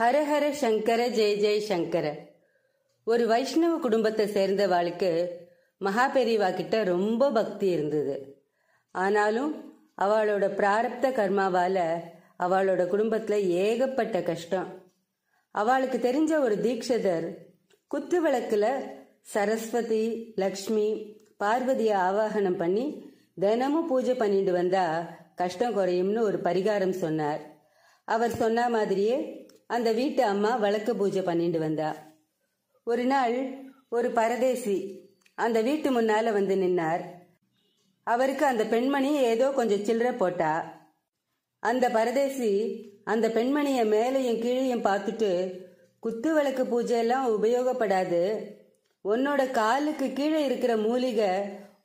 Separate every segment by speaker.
Speaker 1: ஹரஹர சங்கர ஜெய ஜெய சங்கர. ஒரு வைஷ்ணவ குடும்பத்தை சேர்ந்தவாளுக்கு மகாபெரிவா கிட்ட ரொம்ப பக்தி இருந்தது. ஆனாலும் அவளோட பிராரப்த கர்மாவால அவளோட குடும்பத்துல ஏகப்பட்ட கஷ்டம். அவளுக்கு தெரிஞ்ச ஒரு தீக்ஷதர் குத்து விளக்குல சரஸ்வதி லக்ஷ்மி பார்வதியை ஆவாகனம் பண்ணி தினமும் பூஜை பண்ணிட்டு வந்தா கஷ்டம் குறையும்னு ஒரு பரிகாரம் சொன்னார். அவர் சொன்ன மாதிரியே அந்த வீட்டு அம்மா விளக்கு பூஜை பண்ணிட்டு வந்தா. ஒரு நாள் ஒரு பரதேசி அந்த வீட்டு முன்னால வந்து நின்னார். அவருக்கு அந்த பெண்மணி ஏதோ கொஞ்சம் சில்லற போட்டா. அந்த பரதேசி அந்த பெண்மணிய மேலையும் கீழையும் பார்த்துட்டு குத்து விளக்கு பூஜை எல்லாம் உபயோகப்படாது. உன்னோட காலுக்கு கீழே இருக்கிற மூலிகை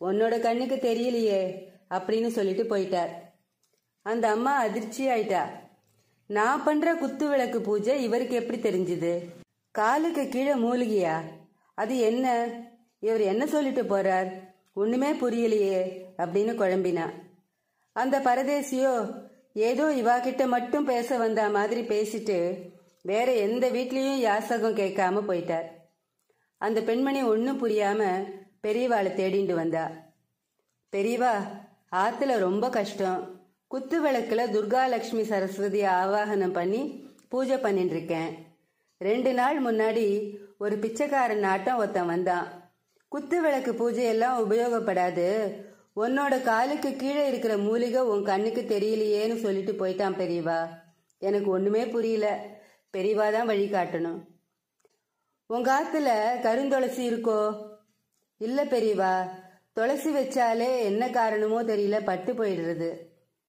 Speaker 1: உன்னோட கண்ணுக்கு தெரியலையே அப்படின்னு சொல்லிட்டு போயிட்டார். அந்த அம்மா அதிர்ச்சி ஆயிட்டா நான் பண்ற குத்து விளக்கு பூஜை இவருக்கு எப்படி தெரிஞ்சுது? காலுக்கு கீழே மூலிகையா அது என்ன? இவர் என்ன சொல்லிட்டு போறார்? ஒண்ணுமே புரியலையே அப்படின்னு குழம்பினா. அந்த பரதேசியோ ஏதோ இவா கிட்ட மட்டும் பேச வந்த மாதிரி பேசிட்டு வேற எந்த வீட்லயும் யாசகம் கேட்காம போயிட்டார். அந்த பெண்மணி ஒன்னும் புரியாம பெரியவாளை தேடிண்டு வந்தா. பெரியவா ஆத்துல ரொம்ப கஷ்டம். குத்து விளக்குல துர்கா சரஸ்வதியை சரஸ்வதி ஆவாகனம் பண்ணி பூஜை பண்ணிட்டு இருக்கேன் ரெண்டு நாள் முன்னாடி ஒரு பிச்சைக்காரன் நாட்டம் ஒருத்தன் வந்தான். குத்து விளக்கு பூஜையெல்லாம் உபயோகப்படாது. உன்னோட காலுக்கு கீழே இருக்கிற மூலிகை உன் கண்ணுக்கு தெரியலையேன்னு சொல்லிட்டு போயிட்டான் பெரியவா. எனக்கு ஒண்ணுமே புரியல. பெரியவா தான் வழி காட்டணும். உங்க ஆத்துல கருந்துளசி இருக்கோ? இல்ல பெரியவா துளசி வச்சாலே என்ன காரணமோ தெரியல பட்டு போயிடுறது.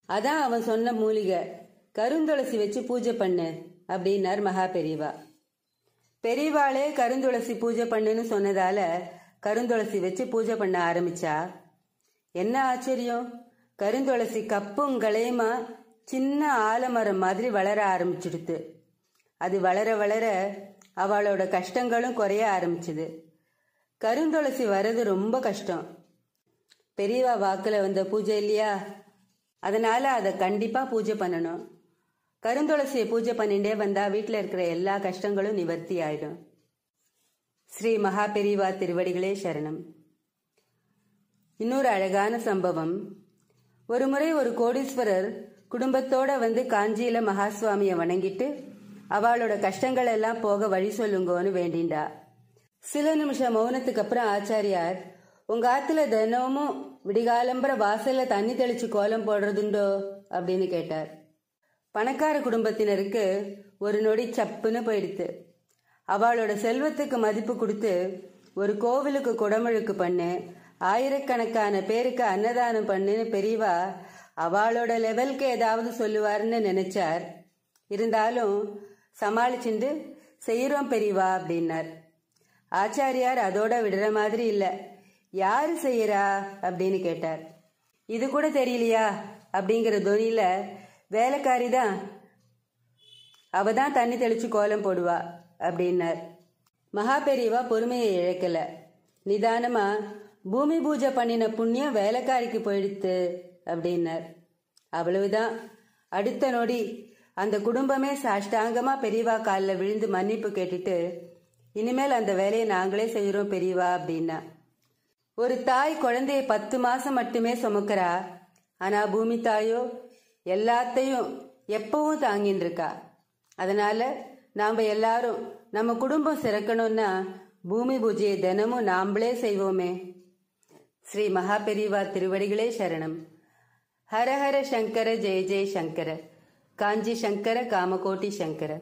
Speaker 1: அதான் அவன் சொன்ன மூலிகை. கருந்துளசி வச்சு பூஜை பண்ணு அப்படின்னார் மகா பெரியவா. பெரியவாளே கருந்துளசி பூஜை பண்ணுன்னு சொன்னதால கருந்துளசி வச்சு பூஜை பண்ண ஆரம்பிச்சா. என்ன ஆச்சரியம்? கருந்துளசி கப்பும் களையுமா சின்ன ஆலமரம் மாதிரி வளர ஆரம்பிச்சிடுது அது வளர வளர அவளோட கஷ்டங்களும் குறைய ஆரம்பிச்சுது. கருந்துளசி வர்றது ரொம்ப கஷ்டம். பெரியவா வாக்குல வந்த பூஜை இல்லையா? அதனால அதை கண்டிப்பா பூஜை பண்ணணும். கருந்துளசியை பூஜை பண்ணிட்டே வந்தா வீட்டில் இருக்கிற எல்லா கஷ்டங்களும் நிவர்த்தி ஆயிடும். ஸ்ரீ மகாபெரிவா திருவடிகளே சரணம். இன்னொரு அழகான சம்பவம். ஒரு முறை ஒரு கோடீஸ்வரர் குடும்பத்தோட வந்து காஞ்சியில மகாசுவாமியை வணங்கிட்டு அவளோட கஷ்டங்கள் எல்லாம் போக வழி சொல்லுங்கன்னு வேண்டிண்டா. சில நிமிஷம் மௌனத்துக்கு அப்புறம் ஆச்சாரியார் உங்க ஆத்துல தினமும் விடிகாலம்பர வாசல்ல தண்ணி தெளிச்சு கோலம் போடுறதுண்டோ? அப்படின்னு கேட்டார். பணக்கார குடும்பத்தினருக்கு ஒரு நொடி சப்புன்னு போயிடுத்து. அவளோட செல்வத்துக்கு மதிப்பு கொடுத்து ஒரு கோவிலுக்கு குடமுழுக்கு பண்ணு ஆயிரக்கணக்கான பேருக்கு அன்னதானம் பண்ணுன்னு பெரியவா அவளோட லெவல்க்கு ஏதாவது சொல்லுவாருன்னு நினைச்சார். இருந்தாலும் சமாளிச்சுண்டு செய்யறோம் பெரியவா அப்படின்னார். ஆச்சாரியார் அதோட விடுற மாதிரி இல்லை. யாரு செய்யறா அப்படின்னு கேட்டார். இது கூட தெரியலையா? அப்படிங்கிற துணியில வேலைக்காரி தான் அவ தான் தண்ணி தெளிச்சு கோலம் போடுவா அப்படின்னார். மகா பெரியவா பொறுமையை இழக்கல. நிதானமா பூமி பூஜை பண்ணின புண்ணியம் வேலைக்காரிக்கு போயிடுத்து அப்படின்னார். அவ்வளவுதான். அடுத்த நொடி அந்த குடும்பமே சாஷ்டாங்கமா பெரியவா காலில் விழுந்து மன்னிப்பு கேட்டுட்டு இனிமேல் அந்த வேலையை நாங்களே செய்யறோம் பெரியவா அப்படின்னா ஒரு தாய் குழந்தைய பத்து மாசம் மட்டுமே சுமக்கிறா. ஆனா பூமி தாயோ எல்லாத்தையும் எப்பவும் தாங்கின்னு இருக்கா. அதனால நாம எல்லாரும் நம்ம குடும்பம் சிறக்கணும்னா பூமி பூஜையை தினமும் நாம்ளே செய்வோமே. ஸ்ரீ மகாபெரிவா திருவடிகளே சரணம். ஹரஹர சங்கர ஜெய ஜெய சங்கர. காஞ்சி சங்கர காமகோட்டி சங்கர.